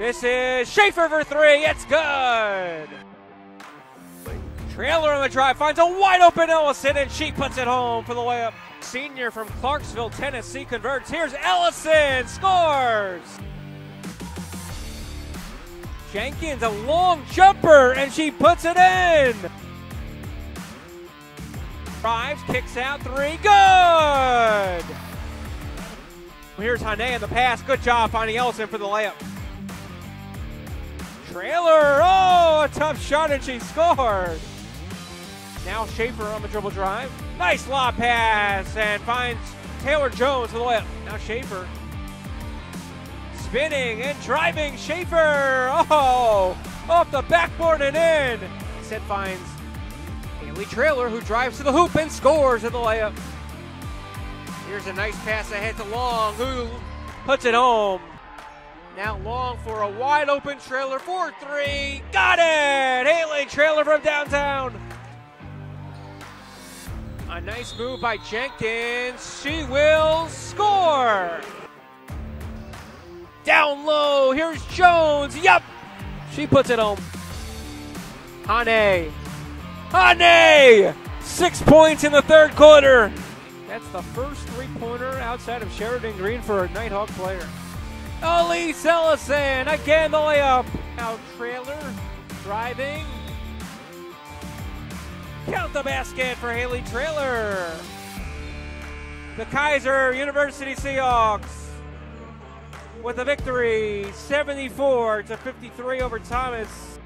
This is Schaefer for three. It's good. Trailer on the drive finds a wide open Ellison, and she puts it home for the layup. Senior from Clarksville, Tennessee converts. Here's Ellison, scores. Jenkins, a long jumper, and she puts it in. Drives, kicks out three, good. Here's Hane in the pass. Good job finding Ellison for the layup. Trailer, oh, a tough shot, and she scored. Now Schaefer on the dribble drive. Nice lob pass and finds Taylor Jones for the layup. Now Schaefer spinning and driving. Schaefer, oh, off the backboard and in. Instead finds Haley Trailer who drives to the hoop and scores at the layup. Here's a nice pass ahead to Long who puts it home. Now Long for a wide open trailer for three. Got it! Haley Trailer from downtown. A nice move by Jenkins. She will score. Down low. Here's Jones. Yup. She puts it home. Hane. Hane! Six points in the third quarter. That's the first three pointer outside of Sheridan Green for a Nighthawk player. Elise Ellison again the layup. Now trailer driving. Count the basket for Haley Trailer. The Keiser University Seahawks with a victory 74 to 53 over Thomas.